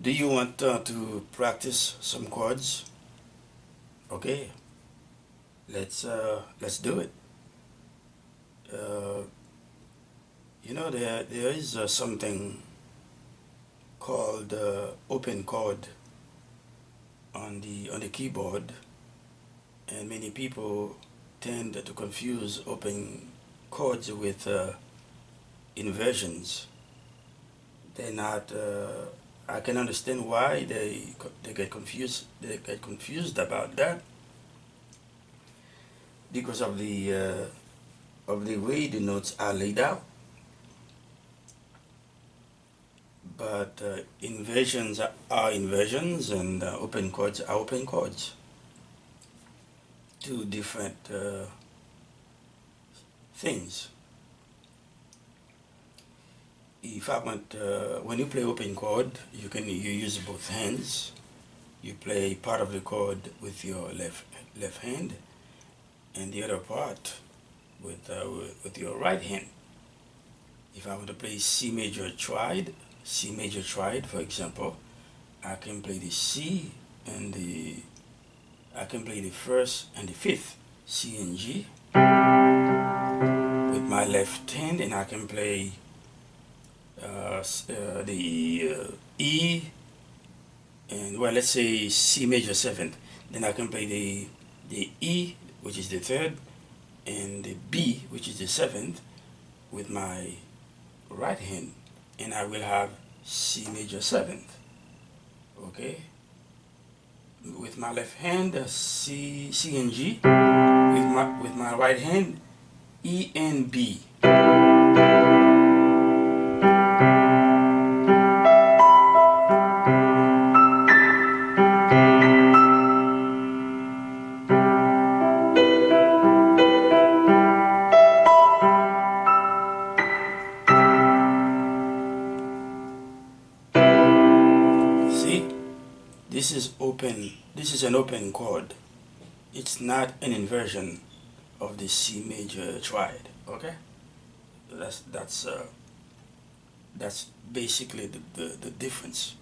Do you want uh, to practice some chords? Okay, let's uh, let's do it. Uh, you know there there is uh, something called uh, open chord on the on the keyboard, and many people tend to confuse open chords with uh, inversions. They're not. I can understand why they they get confused. They get confused about that because of the uh, of the way the notes are laid out. But uh, inversions are inversions, and uh, open chords are open chords. Two different uh, things. If I want, uh, when you play open chord, you can you use both hands. You play part of the chord with your left left hand, and the other part with uh, with your right hand. If I want to play C major triad, C major triad, for example, I can play the C and the I can play the first and the fifth C and G with my left hand, and I can play uh, uh, the uh, E and well let's say C major seventh. Then I can play the the E which is the third and the B which is the seventh with my right hand. And I will have C major seventh. Okay? With my left hand uh, C C and G. With my with my right hand E and B open chord it's not an inversion of the C major triad okay? That's that's uh, that's basically the, the, the, difference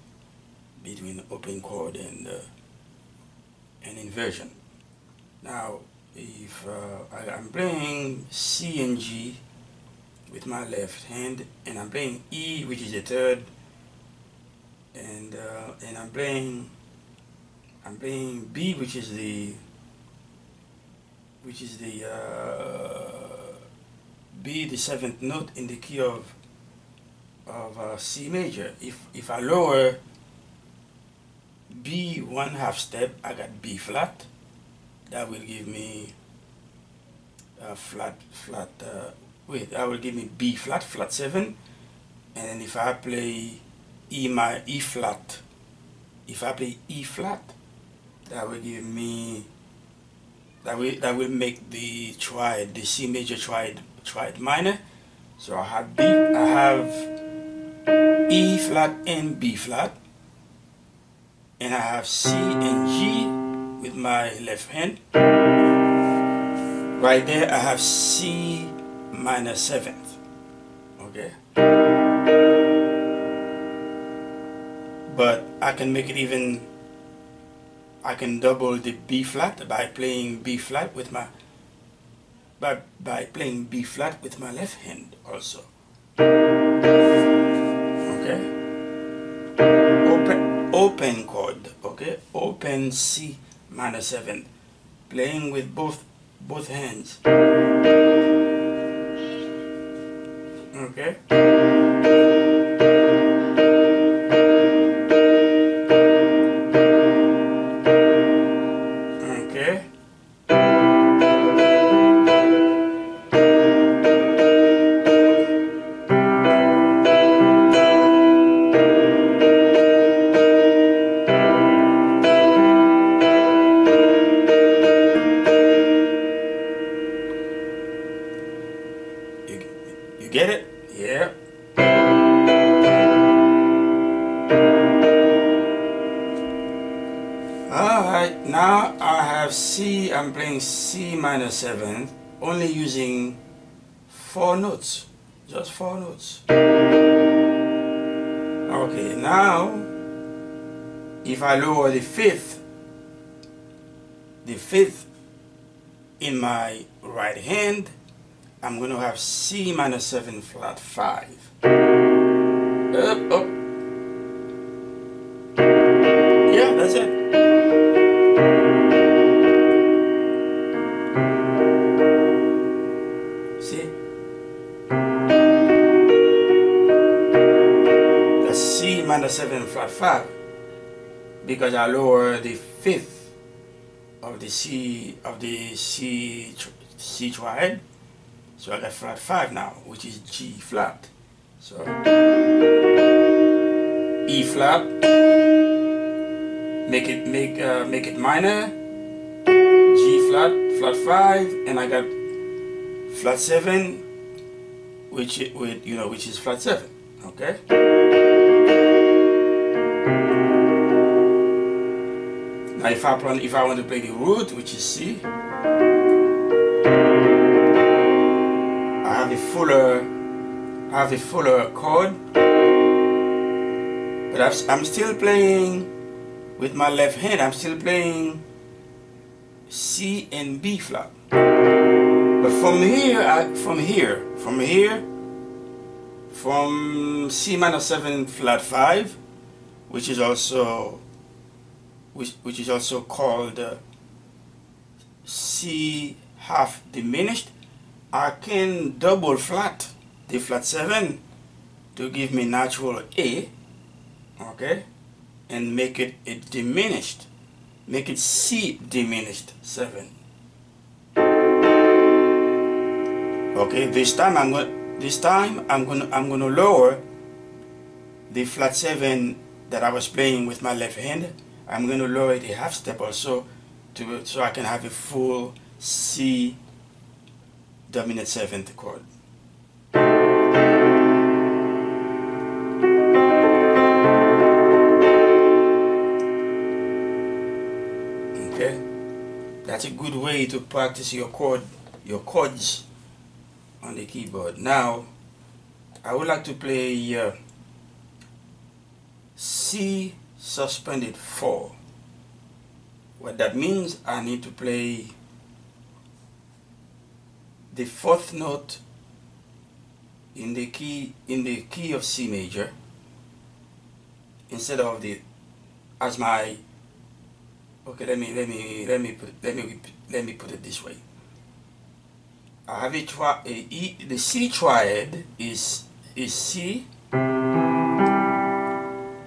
between open chord and uh, an inversion. Now if uh, I, I'm playing C and G with my left hand and I'm playing E which is the third and uh, and I'm playing I'm playing B, which is the which is the uh, B, the seventh note in the key of of uh, C major. If if I lower B one half step, I got B flat. That will give me a flat flat. Uh, wait, that will give me B flat flat seven, and if I play E my E flat, if I play E flat that will give me that will that will make the triad the C major triad triad minor. So I have B I have E flat and B flat. And I have C and G with my left hand. Right there I have C minor seventh. Okay. But I can make it even I can double the B flat by playing B flat with my by, by playing B flat with my left hand also. Okay? Open open chord, okay? Open C minor 7. Playing with both both hands. Okay? Alright, now I have C, I'm playing C minor 7, only using four notes, just four notes. Okay, now if I lower the fifth, the fifth in my right hand, I'm going to have C minor 7 flat 5. Up, up. See? That's C minor 7 flat 5 because I lower the fifth of the C of the C C triad. So I got flat five now, which is G flat. So E flat, make it make uh, make it minor, G flat, flat five, and I got flat seven, which with you know which is flat seven. Okay. Now if I plan, if I want to play the root, which is C, I have a fuller, I have a fuller chord, but I'm still playing with my left hand. I'm still playing C and B flat. But from here, I, from here, from here, from C minor seven flat five, which is also which, which is also called uh, C half diminished, I can double flat the flat 7 to give me natural A, okay, and make it a diminished, make it C diminished 7. Okay, this time I'm going this time I'm to I'm to lower the flat 7 that I was playing with my left hand. I'm going to lower it a half step also to, so I can have a full C dominant seventh chord. Okay, that's a good way to practice your chord, your chords on the keyboard. Now, I would like to play uh, C suspended 4. What that means, I need to play the fourth note in the key in the key of C major instead of the as my okay let me let me let me put let me let me put it this way have a, tri a E the C triad is is C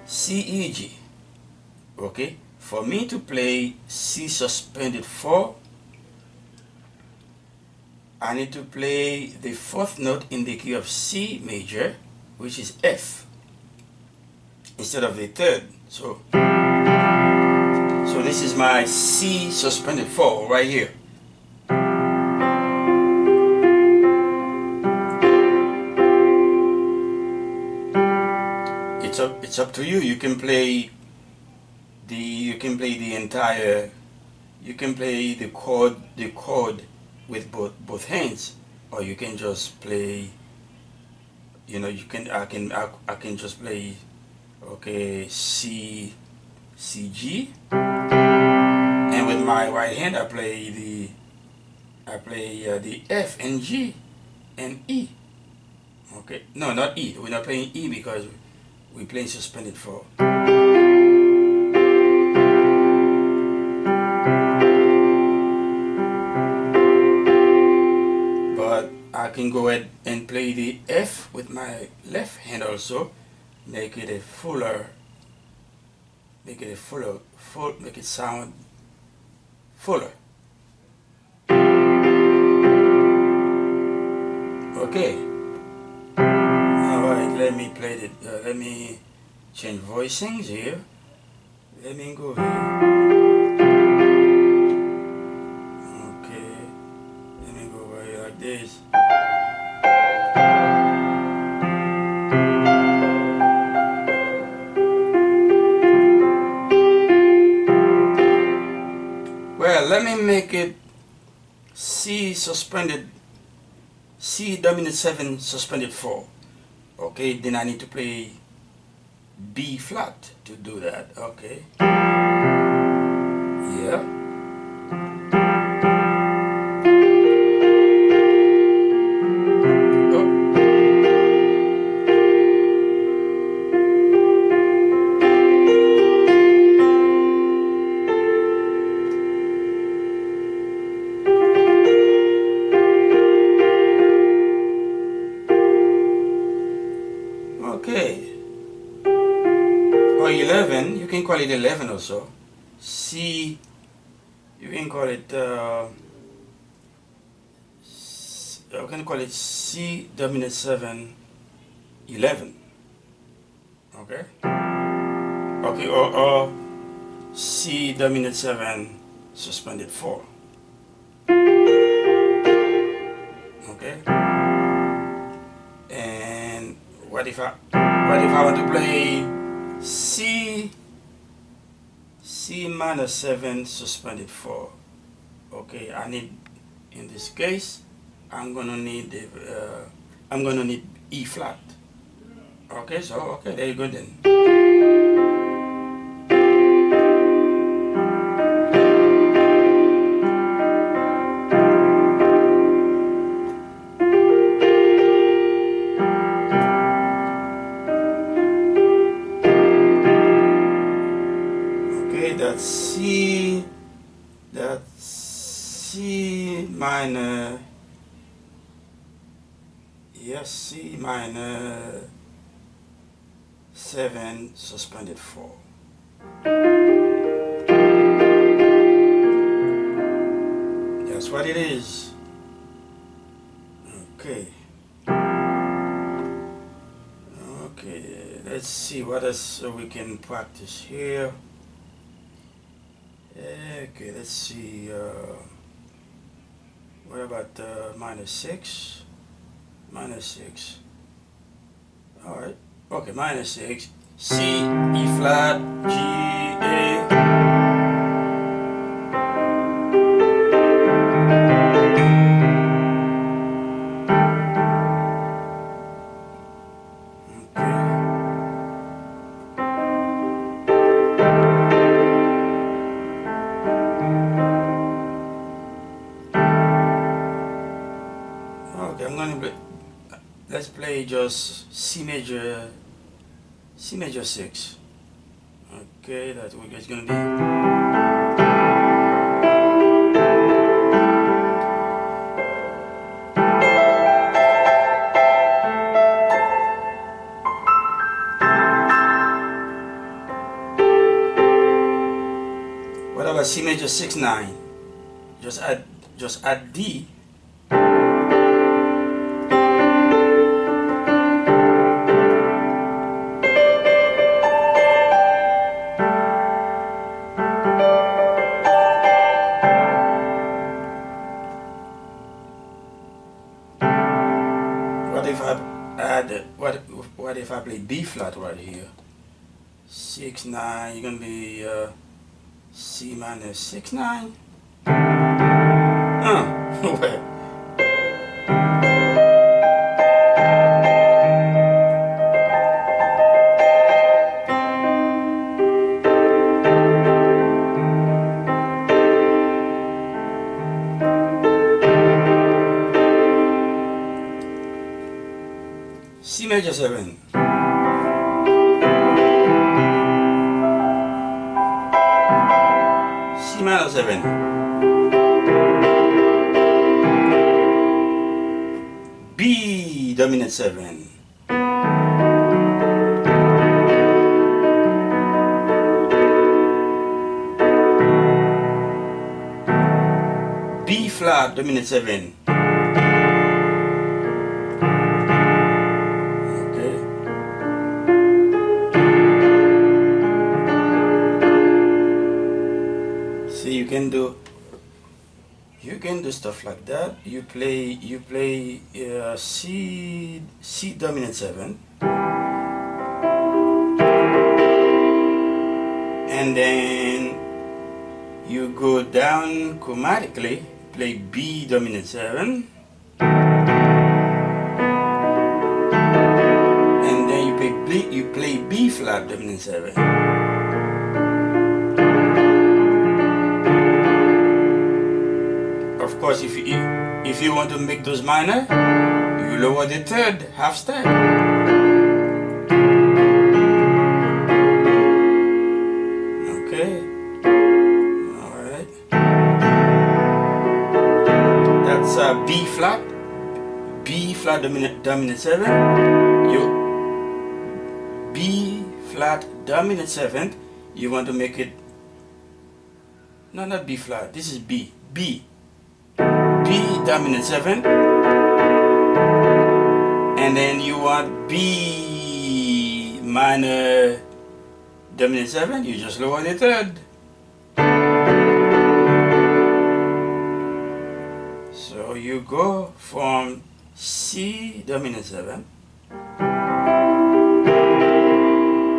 C E G. Okay? For me to play C suspended 4 I need to play the fourth note in the key of C major which is F instead of the third. So so this is my C suspended 4 right here it's up to you. You can play the you can play the entire you can play the chord the chord with both both hands or you can just play you know you can I can I, I can just play okay C C G. And with my right hand I play the I play uh, the F and G and E. Okay. No not E. We're not playing E because we're playing suspended 4 but I can go ahead and play the F with my left hand also. Make it a fuller make it a fuller full make it sound fuller. Okay let me play it uh, let me change voicings here. Let me go here. Okay. Let me go over here like this. Well, let me make it C suspended, C dominant 7 suspended 4. Okay, then I need to play B flat to do that. Okay. Yeah. Call it 11 also. C, you can call it, uh, you can call it C dominant 7, 11. Okay? Okay, or, or C dominant 7, suspended 4. Okay? And what if I what if I want to play C C seven suspended four? Okay, I need in this case I'm gonna need the uh, I'm gonna need E flat. Okay, so okay, there you go then. Minor. Yes, C minor. Seven suspended four. That's what it is. Okay. Okay, let's see what else we can practice here. Okay, let's see. Uh, what about uh, minus 6? Minus 6. Alright. Okay, minus 6. C, E flat, G, A. Okay, I'm gonna play. Let's play just C major, C major six. Okay, that we it's gonna be. What about C major six nine? Just add, just add D play B flat right here? Six nine, you're gonna be uh, C minus six nine. Huh? Wait. C major seven. 7 B dominant 7 B flat dominant 7 do stuff like that. You play you play uh, C C dominant seven, and then you go down chromatically. Play B dominant seven, and then you play B, you play B flat dominant 7. Of course, if you, if you want to make those minor, you lower the third half step. Okay. Alright. That's uh, B flat. B flat dominant, dominant 7. You B flat dominant seventh. You want to make it no not B flat. This is B. B. B dominant 7 and then you want B minor dominant 7 you just lower the third. So you go from C dominant 7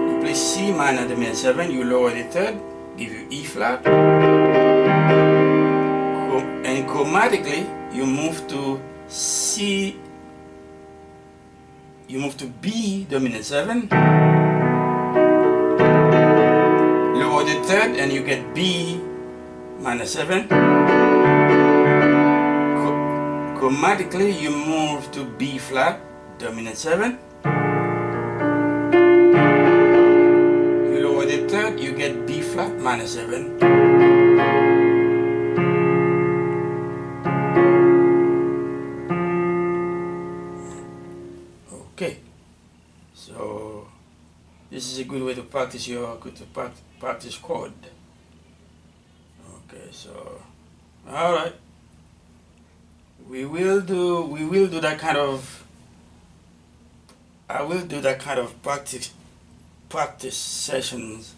you play C minor dominant 7 you lower the third give you E flat chromatically you move to C you move to B dominant 7 lower the third and you get B minor 7 chromatically you move to B flat dominant 7 you lower the third you get B flat minor 7 practice your practice chord. Okay, so all right, we will do we will do that kind of I will do that kind of practice practice sessions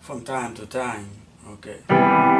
from time to time. Okay.